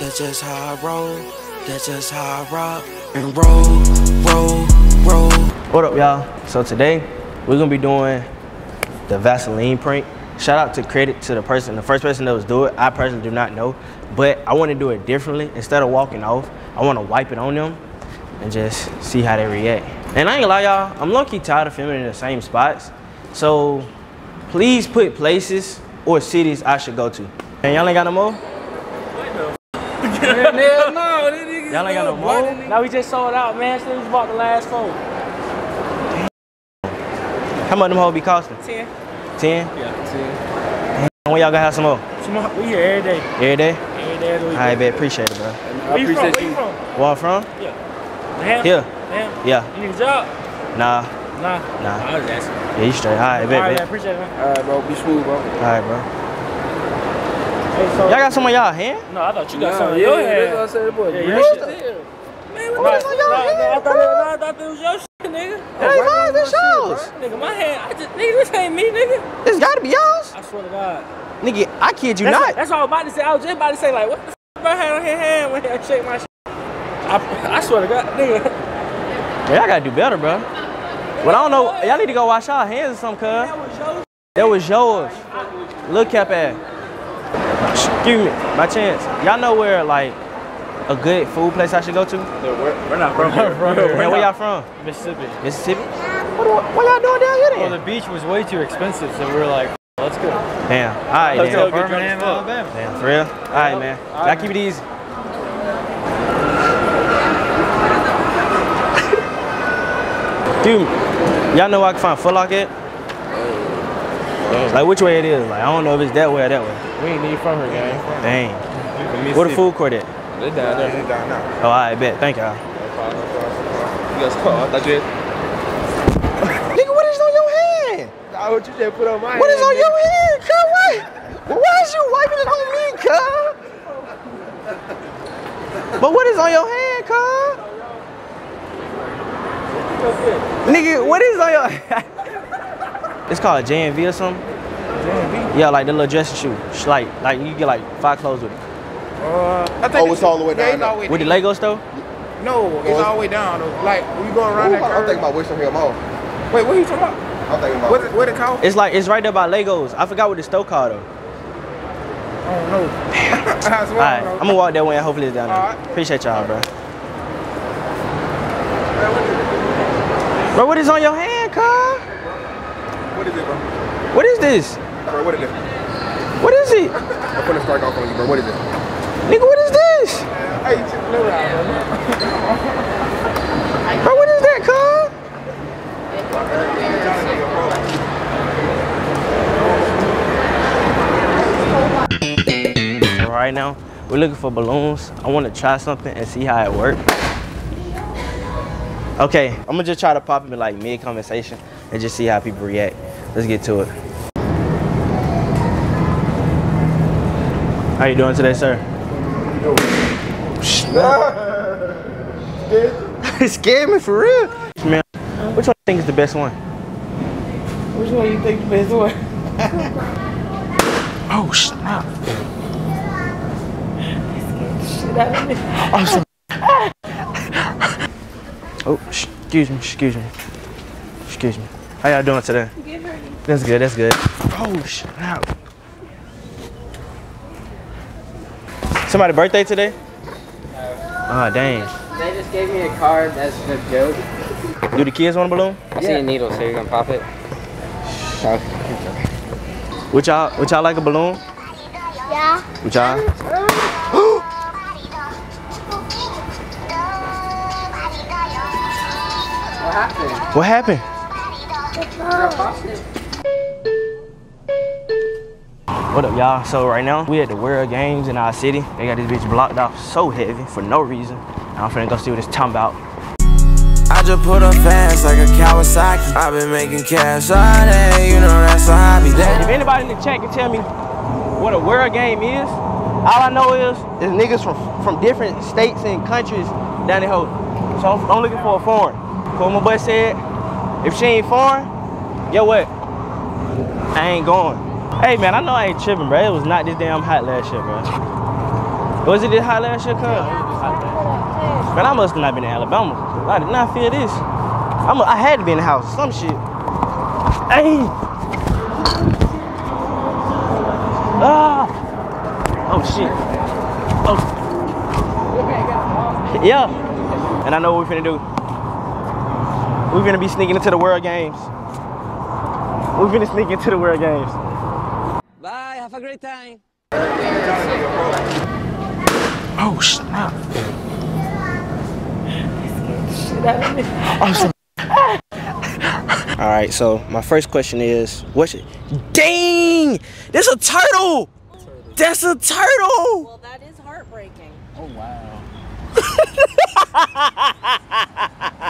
That's just how I roll. That's just how I rock and roll, roll, roll. What up, y'all? So today we're gonna be doing the Vaseline prank. Shout out to credit to the person, the first person that was do it. I personally do not know, but I want to do it differently. Instead of walking off, I want to wipe it on them and just see how they react. And I ain't gonna lie, y'all, I'm low key tired of filming in the same spots. So please put places or cities I should go to. And y'all ain't got no more? Hell no, nigga. Y'all ain't got no more? Now we just sold out, man. Still just bought the last four. How much them hoes be costing? Ten. 10? Yeah, ten. When y'all gonna have some more? Some We here every day. Every day? Every day of the week. I bet, appreciate it, bro. Where you from? Where you from? Where I'm from? Yeah. Damn. Here. Damn. Yeah. You need a job? Nah. Nah. Nah. I was asking. Yeah, you straight. All right, bet, right, man. bet. Appreciate it, man. Alright, bro, be smooth, bro. All right, bro. Hey, so. Y'all got some on y'all hand? No, I thought you got Nah, something. yeah, in your that's what I said, boy. Yeah, Real your shit. shit. Man, Nah, what is on your nah, hand, nah, I thought, bro? that- nah, I thought that was your shit, nigga. That ain't mine, that's yours. Nigga, my hand, I just, nigga, this ain't me, nigga. This gotta be yours. I swear to God. Nigga, I kid you that's, not. That's all I was about to say. I was just about to say, like, what the f bro had on his hand when I shake my shit? I, I swear to God, nigga. Yeah, y'all gotta do better, bro. But I don't know. Y'all need to go wash y'all hands or something, cuz. That was your That was yours. Look cap ass. Excuse me, my chance. Y'all know where like a good food place I should go to? We're not from here. Man, where y'all from? Mississippi. Mississippi? What, do- what y'all doing down here Well, the beach was way too expensive, so we were like, let's go. Damn. All right, Let's go then. get drunk in Alabama. Damn, for real? All right, man. Y'all keep it easy. Dude, y'all know where I can find Foot Locker? Oh. Like which way it is? Like I don't know if it's that way or that way. We ain't need from her, gang. Dang. Where the food court at? They down there. They down now. Oh, I bet. Thank y'all. You guys call. I thought you. Nigga, what is on your hand? Nah, what you just put on my What is on your hand, cuz? Why? Why is you wiping it on me, cuz? But what is on your hand, cuz? Nigga, what is on your It's called a JNV or something? JNV? Yeah, like the little dressing shoe. It's like, like you get like five clothes with it. Uh, I think Oh, it's all the way Yeah, down it's all way With the down. Legos though? No, it's all the way down. though. Like, when you going around Ooh, that I'm thinking about Western Hill Mall. Wait, what are you talking about? I'm thinking about. What it, what it called? It's like, it's right there by Legos. I forgot what the store called though. I don't know. I swear I Alright, don't I'm gonna walk that way and hopefully it's down there. Alright. Appreciate y'all, bro. Bro, what is on your hand, car? What is it, bro? What is this? Bro, what is it? What is it? I'm gonna strike off on you, bro. What is it? Nigga, what is this? Hey, you took the out, bro. Bro, what is that, cuz? Right now, we're looking for balloons. I want to try something and see how it works. Okay, I'm gonna just try to pop them in like mid-conversation and just see how people react. Let's get to it. How you doing today, sir? It scared me for real. Man, which one do you think is the best one? Which one you think the best one? Oh snap! Shit out of me. I'm sorry. oh, excuse me, excuse me, excuse me. How y'all doing today? That's good. That's good. Oh snap! Somebody birthday today? Ah, dang. They just gave me a card that's a joke. Do the kids want a balloon? I see a needle, so you're gonna pop it. Would y'all, would y'all like a balloon? Yeah. Would y'all? What happened? What happened? What up, y'all? So right now, we at the World Games in our city. They got this bitch blocked off so heavy for no reason. I'm finna go see what it's talking about. I just put up fast like a Kawasaki. I've been making cash all day, you know that's a hobby. If That anybody in the chat can tell me what a World Game is, all I know is is niggas from from different states and countries down the hole. So I'm, I'm looking for a foreign. What my boy said, if she ain't foreign, yo what? I ain't going. Hey man, I know I ain't tripping, bro. It was not this damn hot last year, bro. Was it this hot last year, cuz? Man, I must have not been in Alabama. I did not feel this. I'm a, I had to be in the house. Some shit. Hey. Ah. Oh shit. Oh. Yeah. And I know what we finna do. We finna be sneaking into the World Games. We finna sneak into the World Games. Bye, have a great time. Oh snap. Shit out of me. All right, so my first question is, what's it? Dang! There's a turtle! That's a turtle! Well, that is heartbreaking. Oh wow.